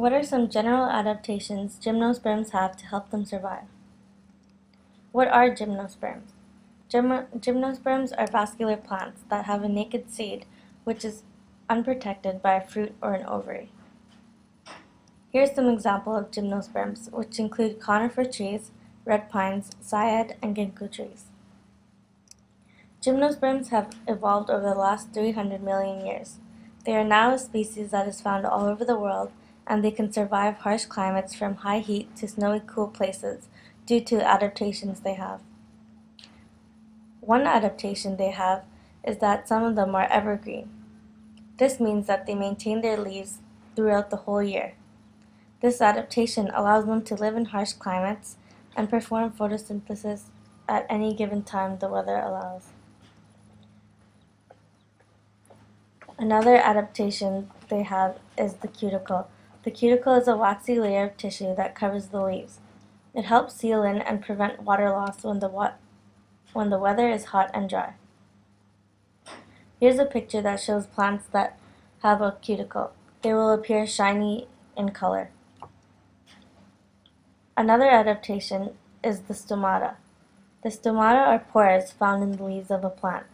What are some general adaptations gymnosperms have to help them survive? What are gymnosperms? Gym- gymnosperms are vascular plants that have a naked seed which is unprotected by a fruit or an ovary. Here's some examples of gymnosperms, which include conifer trees, red pines, cycad, and ginkgo trees. Gymnosperms have evolved over the last 300 million years. They are now a species that is found all over the world, and they can survive harsh climates from high heat to snowy cool places due to adaptations they have. One adaptation they have is that some of them are evergreen. This means that they maintain their leaves throughout the whole year. This adaptation allows them to live in harsh climates and perform photosynthesis at any given time the weather allows. Another adaptation they have is the cuticle. The cuticle is a waxy layer of tissue that covers the leaves. It helps seal in and prevent water loss when the, wa- when the weather is hot and dry. Here's a picture that shows plants that have a cuticle. They will appear shiny in color. Another adaptation is the stomata. The stomata are pores found in the leaves of a plant.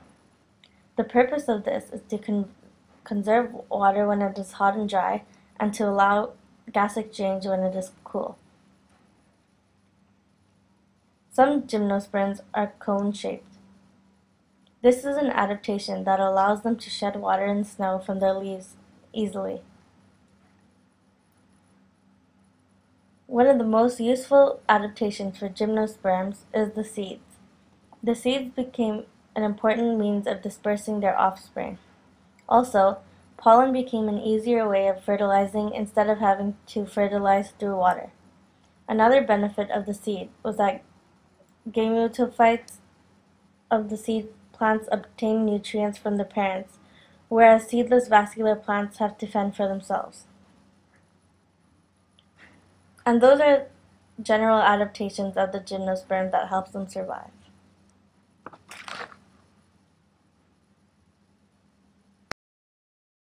The purpose of this is to con- conserve water when it is hot and dry, and to allow gas exchange when it is cool. Some gymnosperms are cone shaped. This is an adaptation that allows them to shed water and snow from their leaves easily. One of the most useful adaptations for gymnosperms is the seeds. The seeds became an important means of dispersing their offspring. Also, pollen became an easier way of fertilizing instead of having to fertilize through water. Another benefit of the seed was that gametophytes of the seed plants obtain nutrients from the parents, whereas seedless vascular plants have to fend for themselves. And those are general adaptations of the gymnosperm that helps them survive.